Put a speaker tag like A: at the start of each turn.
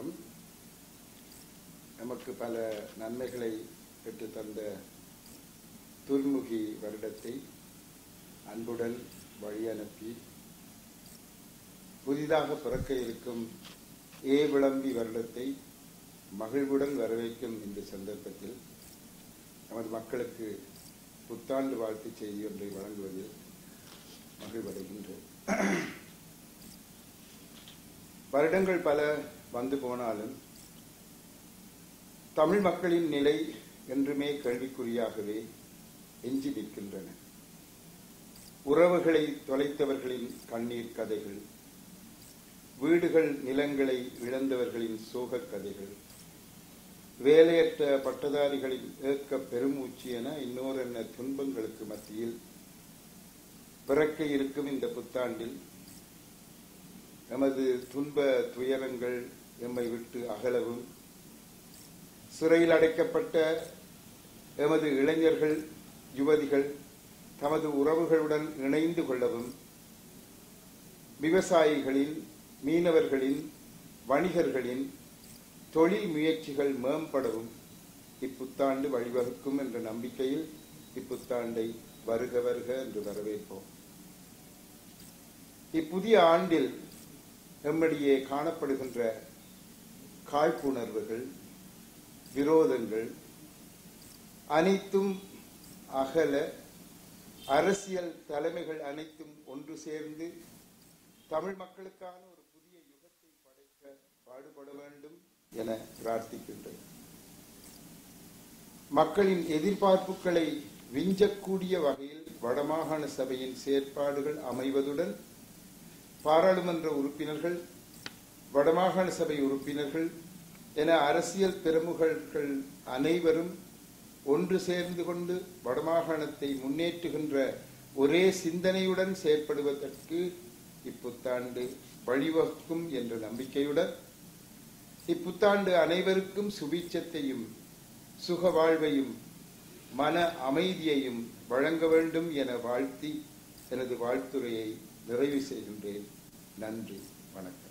A: இயக்கம் நமக்கு பல நன்மைகளை பெற்று தந்த துர்முகி வருடத்தை அன்புடன் வழி அனுப்பி புதிதாக பிறக்க இருக்கும் ஏ விளம்பி வருடத்தை மகிழ்வுடன் வரவேற்கும் இந்த சந்தர்ப்பத்தில் நமது மக்களுக்கு புத்தாண்டு வாழ்த்து செய்தி ஒன்றை வழங்குவதில் மகிழ்வடைகின்றோம். வருடங்கள் பல வந்து போனாலும் தமிழ் மக்களின் நிலை என்றுமே கேள்விக்குறியாகவே எஞ்சி நிற்கின்றன. உறவுகளை தொலைத்தவர்களின் கண்ணீர் கதைகள் வீடுகள் நிலங்களை இழந்தவர்களின் சோகக் கதைகள் வேலையற்ற பட்டதாரிகளின் ஏக்க பெருமூச்சு என இன்னோரென்ன துன்பங்களுக்கு மத்தியில் பிறக்க இருக்கும் இந்த புத்தாண்டில் நமது துன்ப துயரங்கள் எம்மை விட்டு அகலவும். சிறையில் அடைக்கப்பட்ட எமது இளைஞர்கள் யுவதிகள் தமது உறவுகளுடன் இணைந்து கொள்ளவும் விவசாயிகளின் மீனவர்களின் வணிகர்களின் தொழில் முயற்சிகள் மேம்படவும் இப்புத்தாண்டு வழிவகுக்கும் என்ற நம்பிக்கையில் இப்புத்தாண்டை வருக வருக என்று வரவேற்போம். இப்புதிய ஆண்டில் எம்மிடையே காணப்படுகின்ற காழ்ப்புணர்வுகள் விரோதங்கள் அனைத்தும் அகல அரசியல் தலைமைகள் அனைத்தும் ஒன்று சேர்ந்து தமிழ் மக்களுக்கான ஒரு புதிய யுகத்தை படைக்க பாடுபட வேண்டும் என பிரார்த்திக்கின்றேன் மக்களின் எதிர்பார்ப்புகளை விஞ்சக்கூடிய வகையில் வடமாகாண சபையின் செயற்பாடுகள் அமைவதுடன் பாராளுமன்ற உறுப்பினர்கள் வடமாகாண சபை உறுப்பினர்கள் என அரசியல் பிரமுகர்கள் அனைவரும் ஒன்று சேர்ந்து கொண்டு வடமாகாணத்தை முன்னேற்றுகின்ற ஒரே சிந்தனையுடன் செயற்படுவதற்கு இப்புத்தாண்டு வழிவகுக்கும் என்ற நம்பிக்கையுடன் இப்புத்தாண்டு அனைவருக்கும் சுபீட்சத்தையும் சுக வாழ்வையும் மன அமைதியையும் வழங்க வேண்டும் என வாழ்த்தி எனது வாழ்த்துரையை நிறைவு செய்கின்றேன். நன்றி வணக்கம்.